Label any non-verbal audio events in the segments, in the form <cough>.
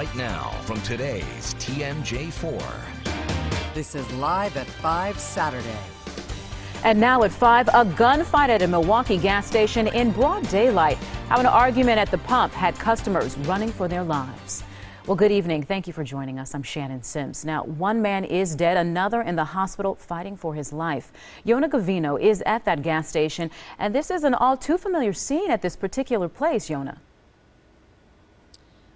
right now from today's TMJ4. This is Live at 5 Saturday. And now at 5, a gunfight at a Milwaukee gas station in broad daylight. How an argument at the pump had customers running for their lives. Well, good evening. Thank you for joining us. I'm Shannon Sims. Now, one man is dead, another in the hospital fighting for his life. Yona Gavino is at that gas station, and this is an all too familiar scene at this particular place, Yona.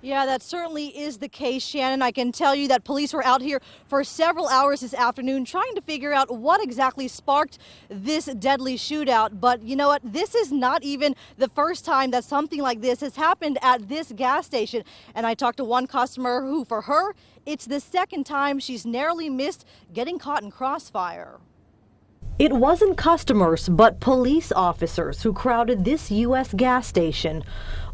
Yeah, that certainly is the case, Shannon. I can tell you that police were out here for several hours this afternoon trying to figure out what exactly sparked this deadly shootout. But you know what? This is not even the first time that something like this has happened at this gas station. And I talked to one customer who, for her, it's the second time she's narrowly missed getting caught in crossfire. It wasn't customers, but police officers who crowded this U.S. gas station.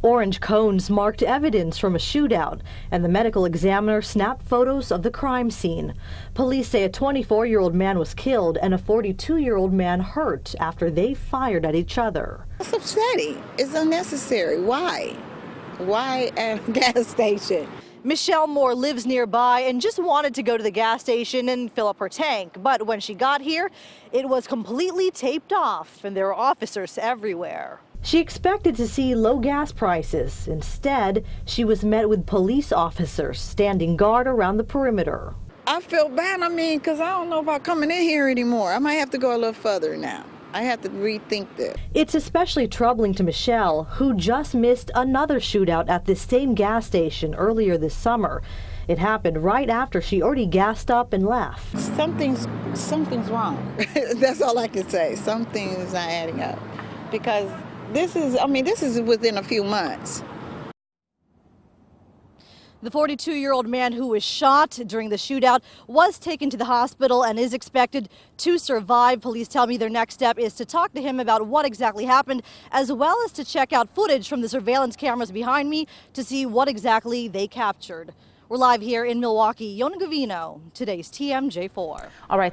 Orange cones marked evidence from a shootout, and the medical examiner snapped photos of the crime scene. Police say a 24 year old man was killed and a 42 year old man hurt after they fired at each other. It's upsetting. It's unnecessary. Why? Why at a <laughs> gas station? Michelle Moore lives nearby and just wanted to go to the gas station and fill up her tank. But when she got here, it was completely taped off and there were officers everywhere. She expected to see low gas prices. Instead, she was met with police officers standing guard around the perimeter. I feel bad, I mean, because I don't know about coming in here anymore. I might have to go a little further now. I have to rethink this. It's especially troubling to Michelle, who just missed another shootout at this same gas station earlier this summer. It happened right after she already gassed up and left. Something's something's wrong. <laughs> That's all I can say. Something's not adding up. Because this is I mean, this is within a few months. The 42 year old man who was shot during the shootout was taken to the hospital and is expected to survive. Police tell me their next step is to talk to him about what exactly happened, as well as to check out footage from the surveillance cameras behind me to see what exactly they captured. We're live here in Milwaukee. Yona Gavino, today's TMJ4. All right.